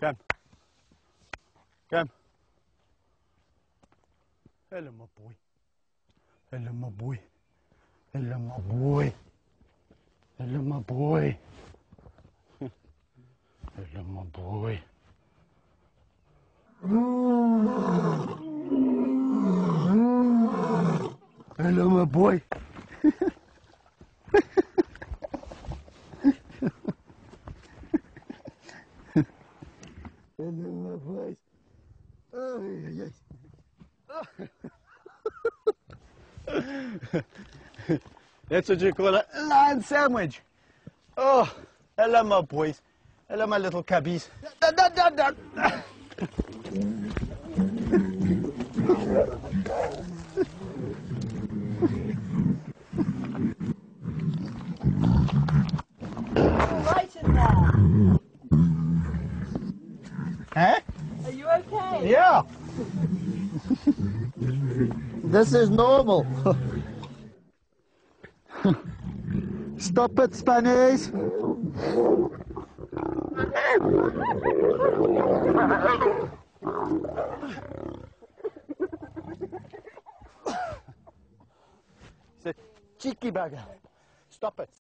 Come. Come. Hello, my boy. Hello, my boy. Hello, my boy. Hello, my boy. Hello, my boy. Hello, my boy. Hello, my boy. Oh, yes. That's what you call a lion sandwich. Oh, hello, my boys. Hello, my little cubbies. Da, da, da, da. Right in there. Huh? Are you okay? Yeah. this is normal. Stop it, Spanish. It's a cheeky bugger. Stop it.